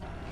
Bye.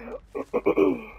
Yeah.